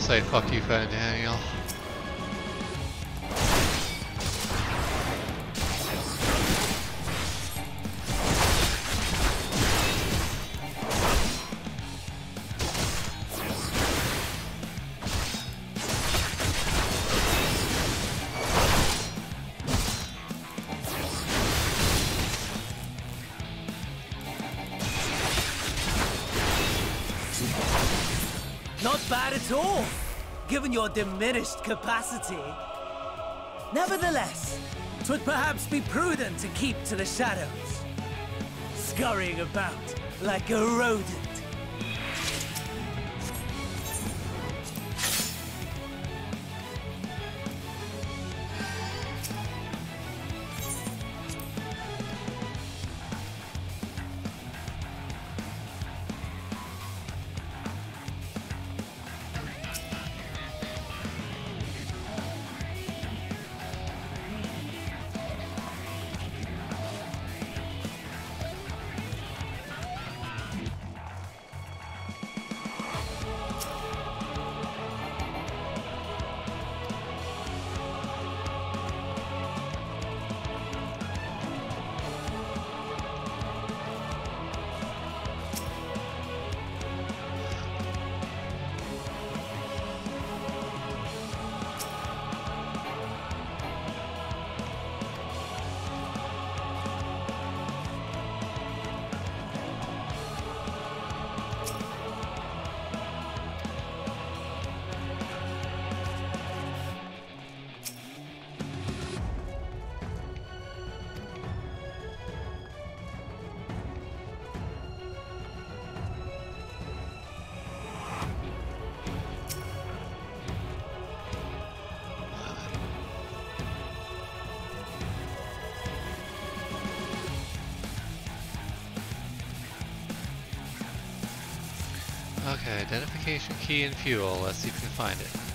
Say fuck you, Fan bad at all, given your diminished capacity. Nevertheless, twould perhaps be prudent to keep to the shadows, scurrying about like a rodent. Okay, identification key and fuel. Let's see if we can find it.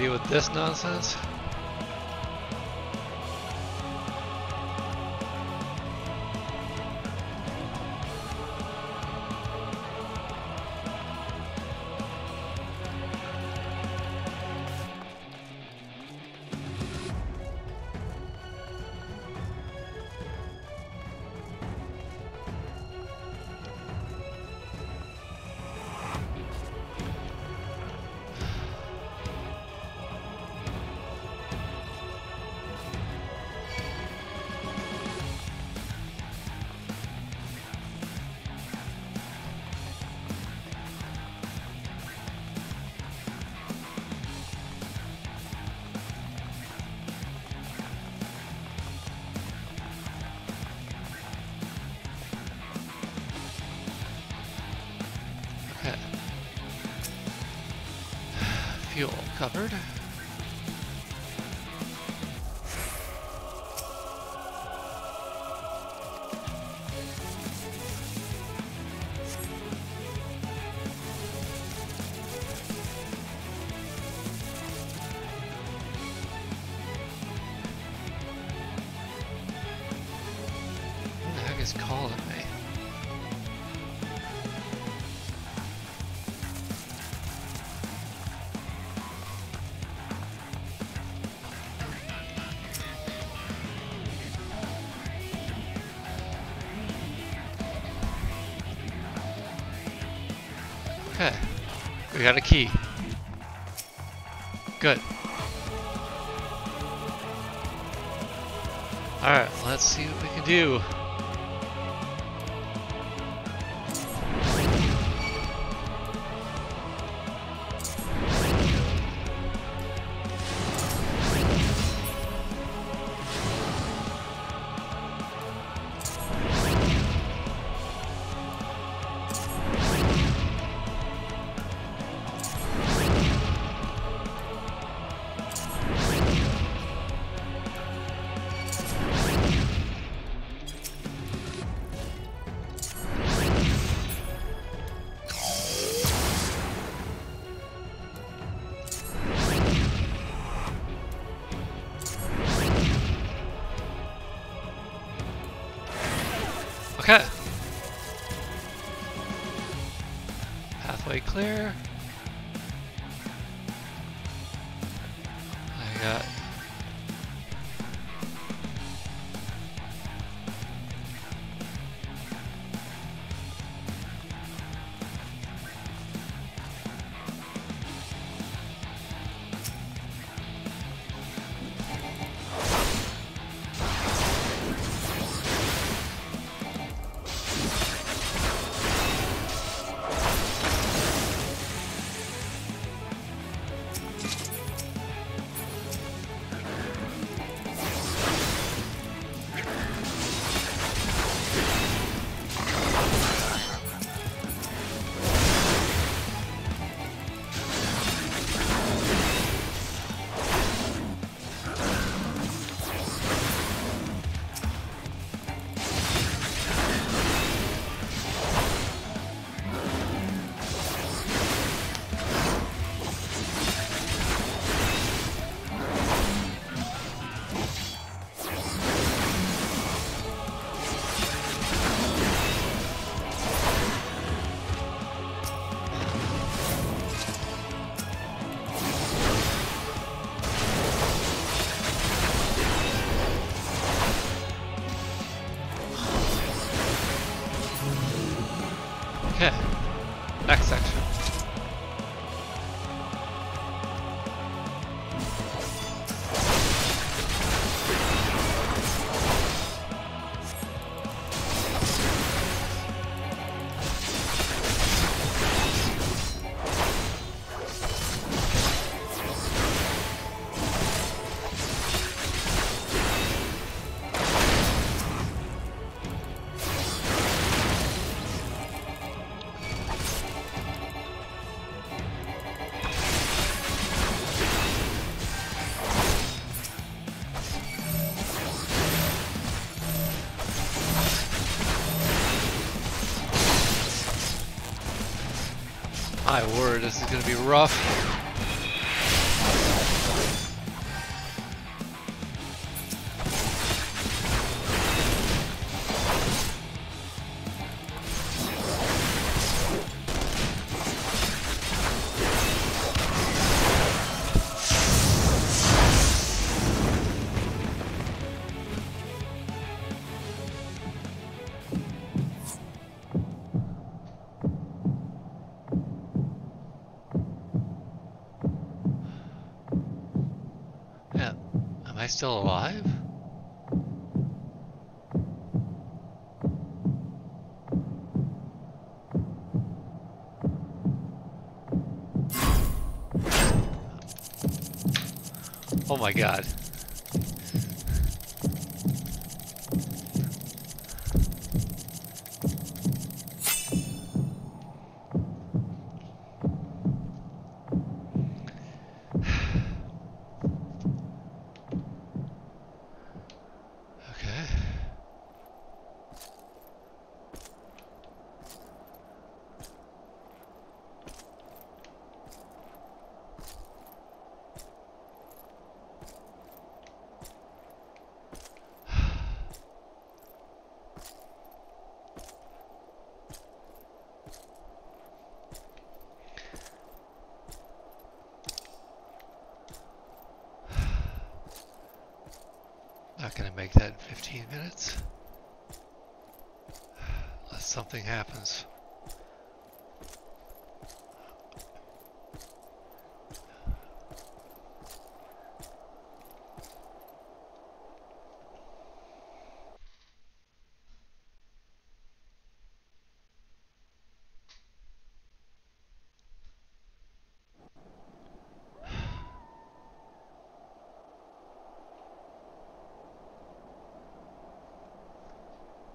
Deal with this nonsense? Fuel covered. Okay. We got a key. Good. Alright, let's see what we can do. Clear. Okay. Next section. My word, this is gonna be rough. Still alive? Oh my god. Okay. Not gonna make that in 15 minutes. Unless something happens.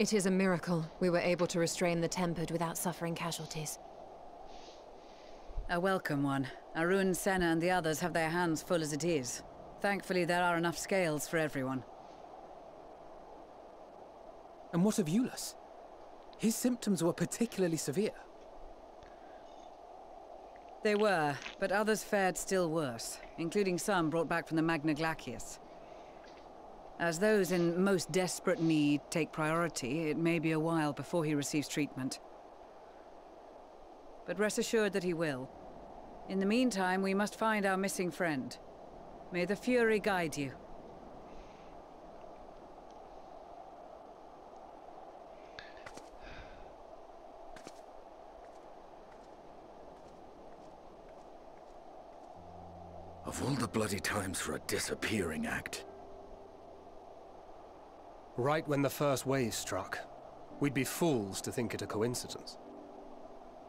It is a miracle we were able to restrain the Tempered without suffering casualties. A welcome one. Arun, Senna and the others have their hands full as it is. Thankfully, there are enough scales for everyone. And what of Jullus? His symptoms were particularly severe. They were, but others fared still worse, including some brought back from the Magna Glacies. As those in most desperate need take priority, it may be a while before he receives treatment. But rest assured that he will. In the meantime, we must find our missing friend. May the Fury guide you. Of all the bloody times for a disappearing act. Right when the first wave struck, we'd be fools to think it a coincidence.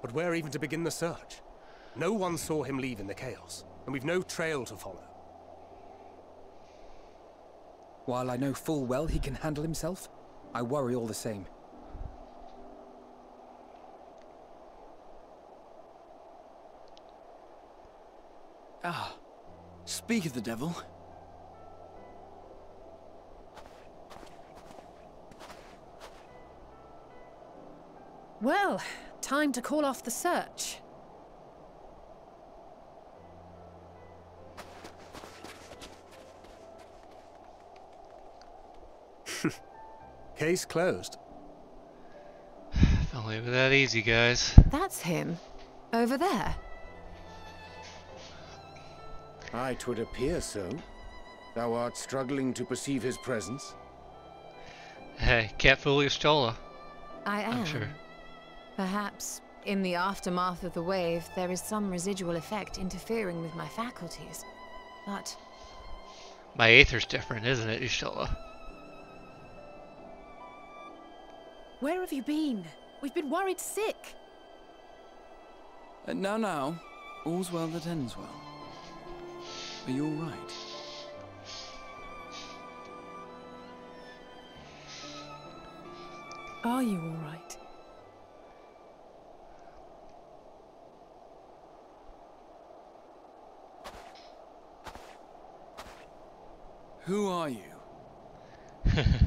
But where even to begin the search? No one saw him leave in the chaos, and we've no trail to follow. While I know full well he can handle himself, I worry all the same. Ah, speak of the devil. Well, time to call off the search. Case closed. If only it were that easy, guys. That's him. Over there. Aye, twould appear so. Thou art struggling to perceive his presence. Hey, can't fool Y'shtola. I am. I'm sure. Perhaps, in the aftermath of the wave, there is some residual effect interfering with my faculties. But My aether's different, isn't it, Y'shtola? Where have you been? We've been worried sick. Uh, now, now, all's well that ends well. Are you all right? Are you all right? Who are you?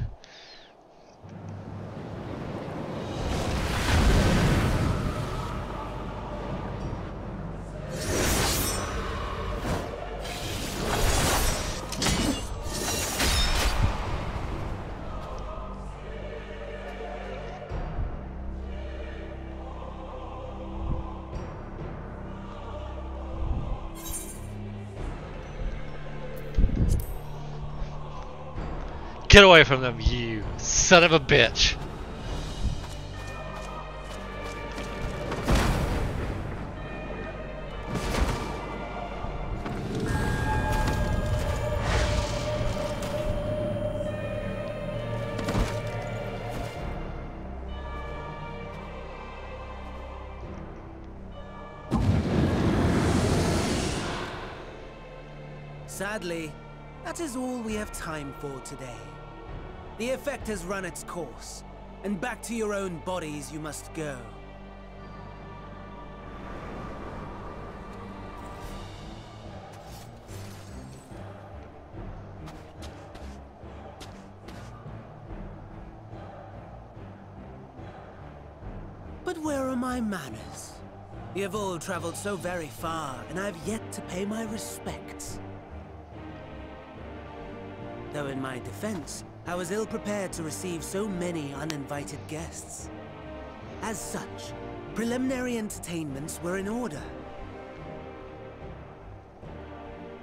Get away from them, you son of a bitch. Sadly, that is all we have time for today. The effect has run its course, and back to your own bodies you must go. But where are my manners? You have all traveled so very far, and I have yet to pay my respects. Though in my defense, I was ill prepared to receive so many uninvited guests. As such, preliminary entertainments were in order.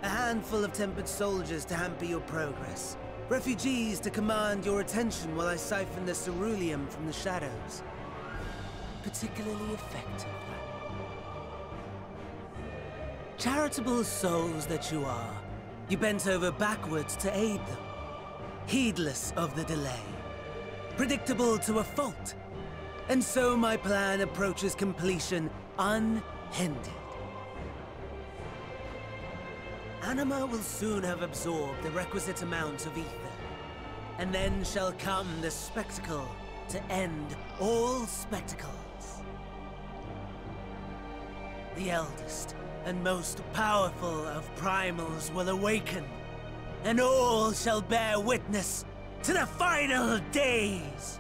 A handful of tempered soldiers to hamper your progress. Refugees to command your attention while I siphon the ceruleum from the shadows. Particularly effective. Charitable souls that you are, you bent over backwards to aid them, heedless of the delay, predictable to a fault. And so my plan approaches completion unhindered. Anima will soon have absorbed the requisite amount of aether, and then shall come the spectacle to end all spectacles. The eldest and most powerful of primals will awaken, and all shall bear witness to the final days.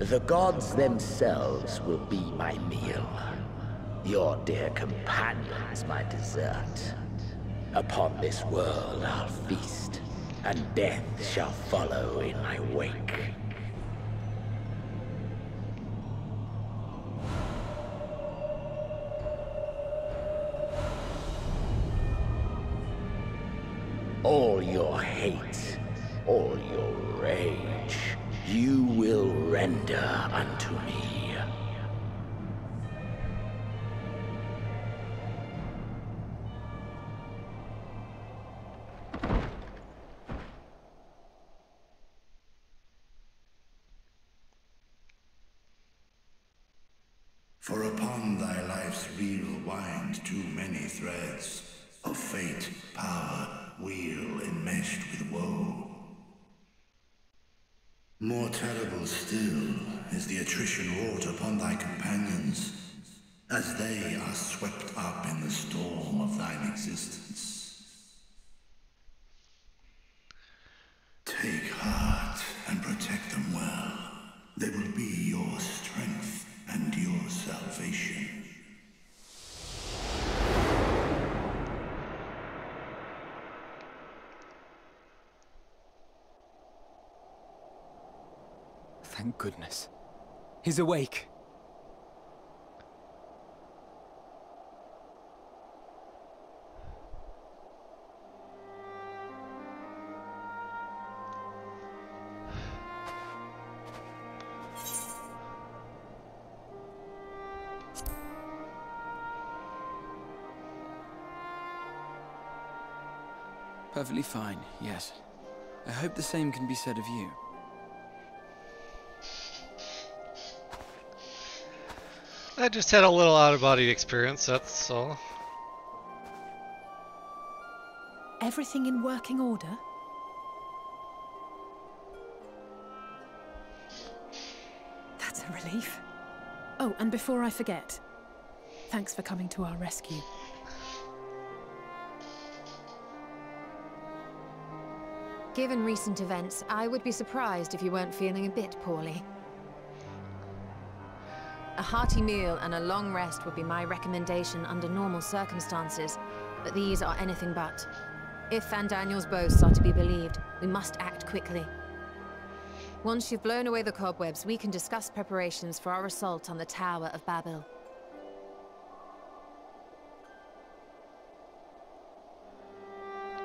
The gods themselves will be my meal. Your dear companions my dessert. Upon this world I'll feast, and death shall follow in my wake. For upon thy life's reel wind too many threads of fate, power, wheel enmeshed with woe. More terrible still is the attrition wrought upon thy companions, as they are swept up in the storm of thine existence. Take heart and protect them well. They will be your strength and your salvation. Thank goodness. He's awake. Perfectly fine, yes. I hope the same can be said of you. I just had a little out-of-body experience, that's all. Everything in working order? That's a relief. Oh, and before I forget, thanks for coming to our rescue. Given recent events, I would be surprised if you weren't feeling a bit poorly. A hearty meal and a long rest would be my recommendation under normal circumstances, but these are anything but. If Fandaniel's boasts are to be believed, we must act quickly. Once you've blown away the cobwebs, we can discuss preparations for our assault on the Tower of Babil.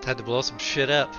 Had to blow some shit up.